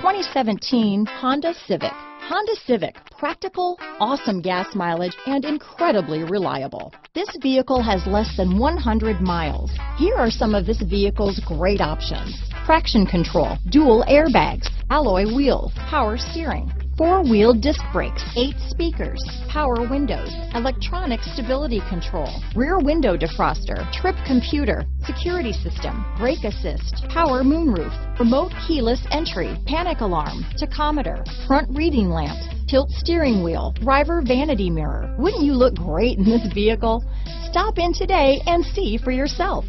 2017 Honda Civic. Honda Civic, practical, awesome gas mileage, and incredibly reliable. This vehicle has less than 100 miles. Here are some of this vehicle's great options. Traction control, dual airbags, alloy wheels, power steering, four-wheel disc brakes, eight speakers, power windows, electronic stability control, rear window defroster, trip computer, security system, brake assist, power moonroof, remote keyless entry, panic alarm, tachometer, front reading lamps, tilt steering wheel, driver vanity mirror. Wouldn't you look great in this vehicle? Stop in today and see for yourself.